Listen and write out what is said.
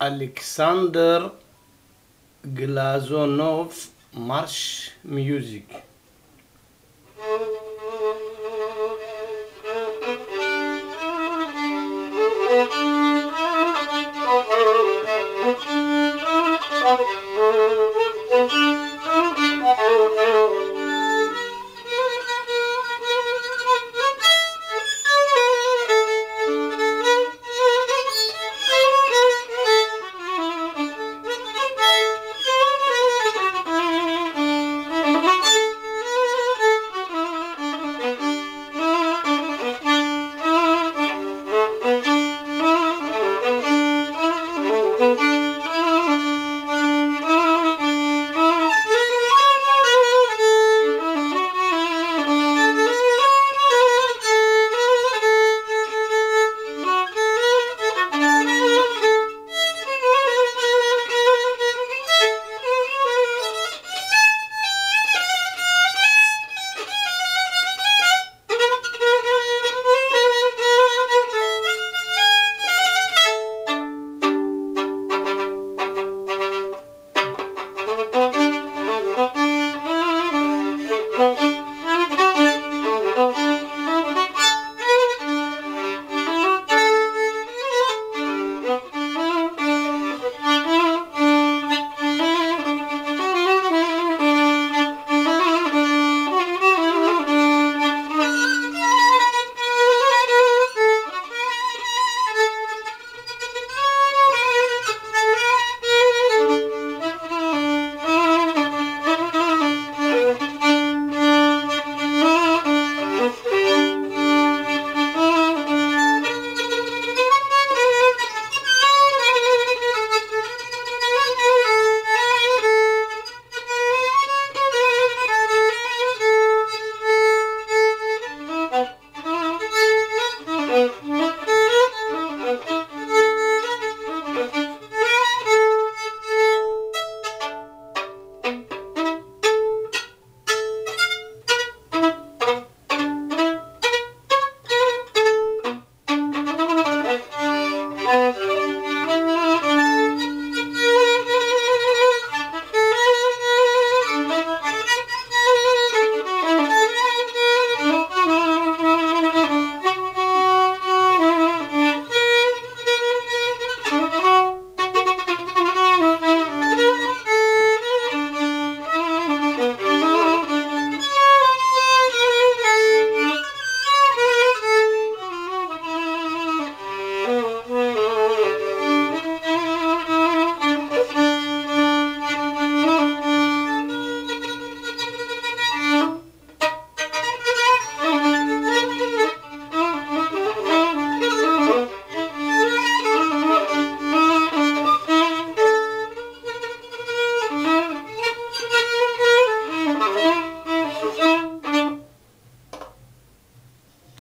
Alexander Glazunov March Music.